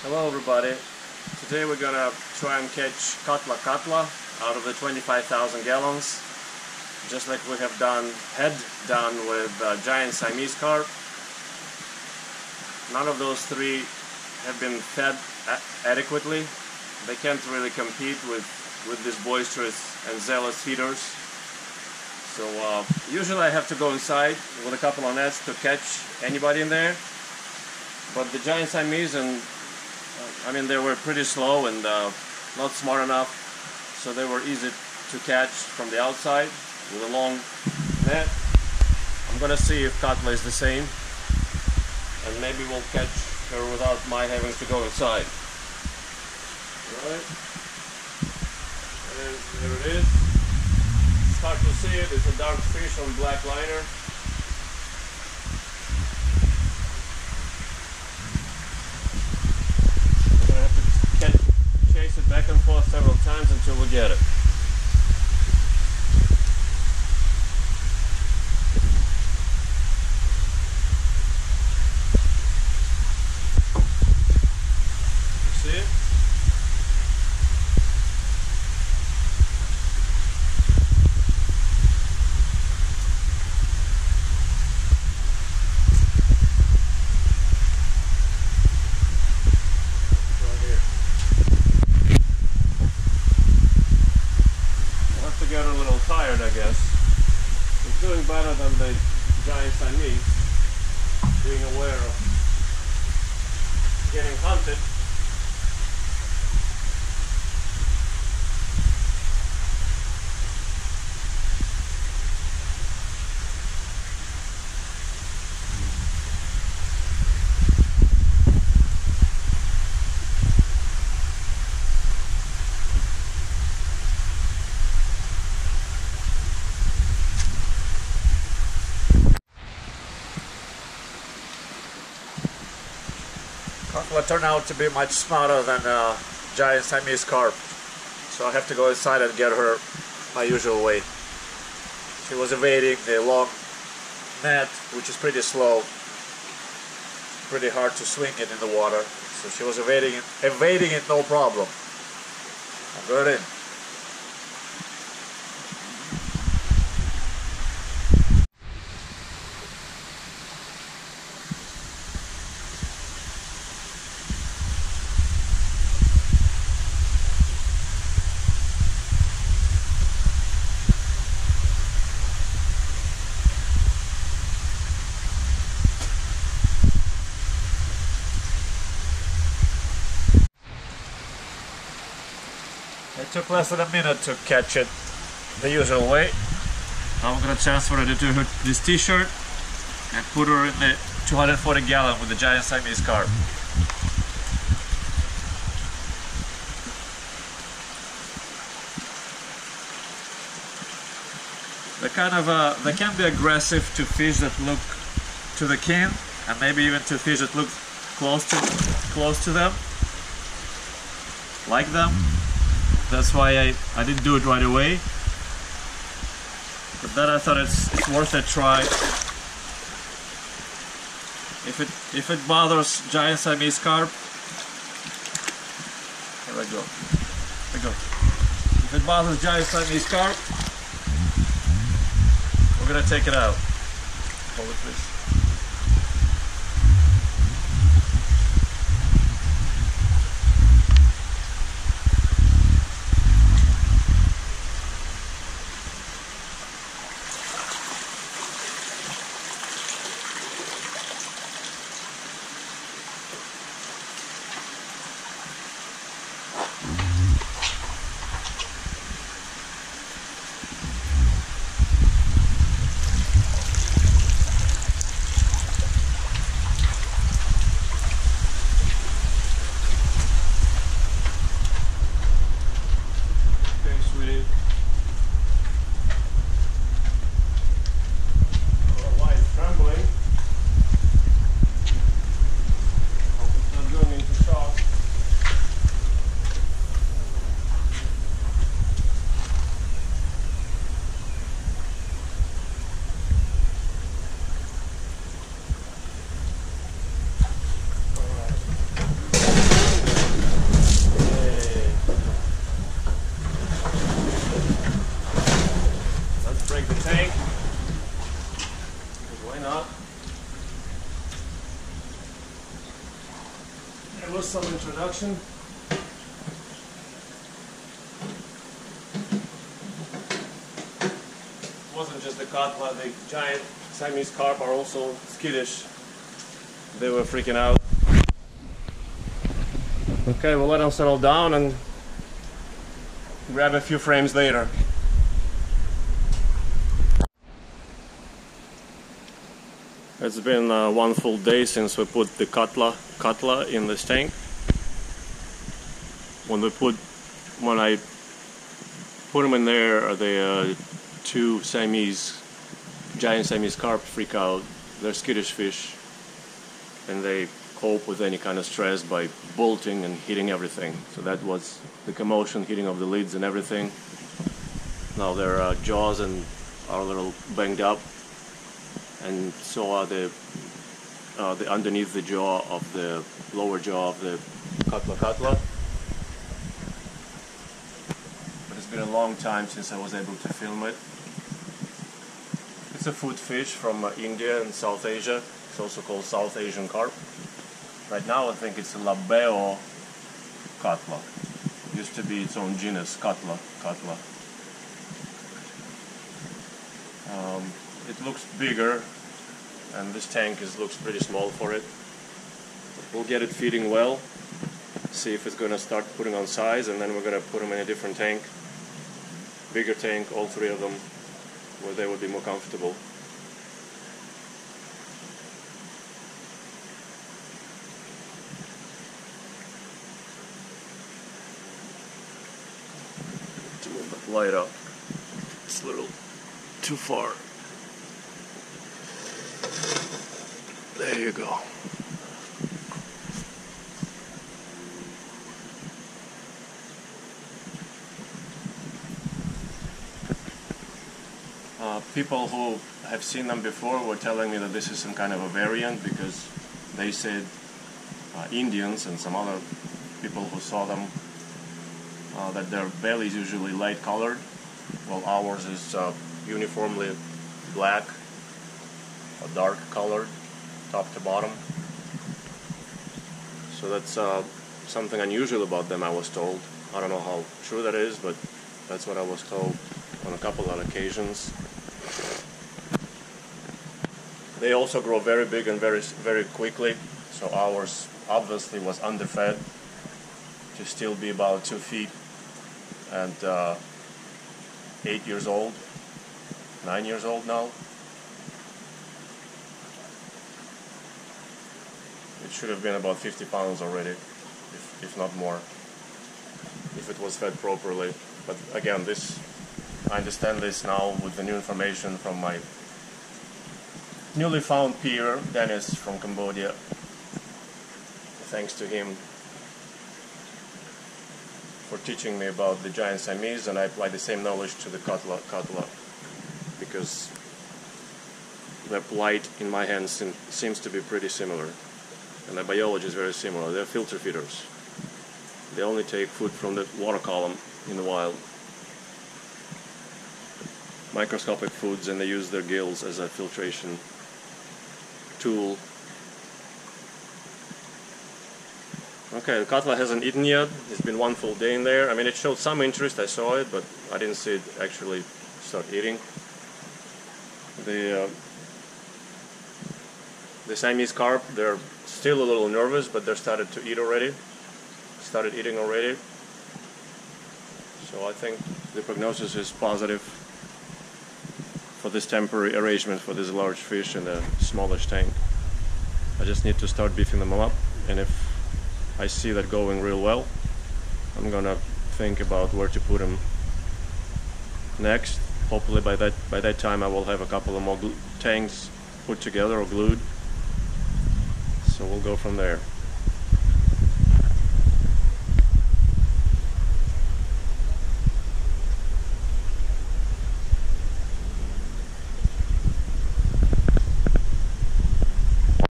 Hello everybody. Today we're gonna try and catch Catla Catla out of the 25,000 gallons. Just like we have done, had done with uh, giant Siamese carp. None of those three have been fed adequately. They can't really compete with, with these boisterous and zealous feeders. So uh, usually I have to go inside with a couple of nets to catch anybody in there. But the giant Siamese and I mean they were pretty slow and uh, not smart enough, so they were easy to catch from the outside with a long net. I'm gonna see if Catla is the same, and maybe we'll catch her without my having to go inside. Alright, and there it is. It's hard to see it. It's a dark fish on black liner. Forth several times until we get it. see it? get a little tired, I guess. It's doing better than the giant Siamese, being aware of getting hunted. Catla turned out to be much smarter than uh, giant Siamese carp. So I have to go inside and get her my usual way. She was evading the long net, which is pretty slow. Pretty hard to swing it in the water. So she was evading it, evading it no problem. I got in. Took less than a minute to catch it the usual way. Now I'm gonna transfer it into this t-shirt and put her in the 240 gallon with the giant Siamese carp. They kind of uh, they can be aggressive to fish that look to the kin and maybe even to fish that look close to close to them, like them. That's why I, I didn't do it right away. But then I thought it's, it's worth a try. If it if it bothers giant Siamese carp, here I go. Here we go. If it bothers giant Siamese carp, we're gonna take it out. Hold it please. Introduction. It wasn't just the catla, the giant Siamese carp are also skittish. They were freaking out. Okay, we'll let them settle down and grab a few frames later. It's been uh, one full day since we put the catla catla in this tank. When we put when I put them in there, the uh, two Siamese giant Siamese carp freak out. They're skittish fish, and they cope with any kind of stress by bolting and hitting everything. So that was the commotion, hitting of the lids and everything. Now their uh, jaws and are a little banged up and so are the uh, the underneath the jaw of the lower jaw of the catla catla. But it's been a long time since I was able to film it. It's a food fish from uh, India and South Asia. It's also called South Asian carp. Right now I think it's a labeo catla. Used to be its own genus, catla, catla. Um, it looks bigger and this tank is looks pretty small for it. We'll get it feeding well, see if it's going to start putting on size and then we're going to put them in a different tank, bigger tank, all three of them, where they would be more comfortable. Light up, it's a little too far. There you go. People who have seen them before were telling me that this is some kind of a variant because they said uh, Indians and some other people who saw them uh, that their belly is usually light colored while ours is uh, uniformly black or dark colored top to bottom. So that's uh, something unusual about them, I was told. I don't know how true that is, but that's what I was told on a couple of occasions. They also grow very big and very very quickly. So ours obviously was underfed to still be about two feet and uh, eight years old, nine years old now. it should have been about 50 pounds already, if, if not more, if it was fed properly. But again, this I understand this now with the new information from my newly found peer, Dennis from Cambodia. Thanks to him for teaching me about the giant Siamese, and I apply the same knowledge to the Catla, Catla because their plight in my hands seems to be pretty similar and the biology is very similar. They're filter feeders. They only take food from the water column in the wild. Microscopic foods and they use their gills as a filtration tool. Okay, the catla hasn't eaten yet. It's been one full day in there. I mean, it showed some interest. I saw it, but I didn't see it actually start eating. The uh, the Siamese carp, they're still a little nervous, but they started to eat already. Started eating already. So I think the prognosis is positive for this temporary arrangement for this large fish in the smallish tank. I just need to start beefing them up, and if I see that going real well, I'm gonna think about where to put them next. Hopefully by that by that time I will have a couple of more tanks put together or glued so we'll go from there.